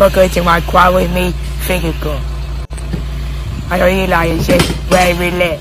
Welcome to my Quad With Me Finger Girl. I know you like and shit, very lit.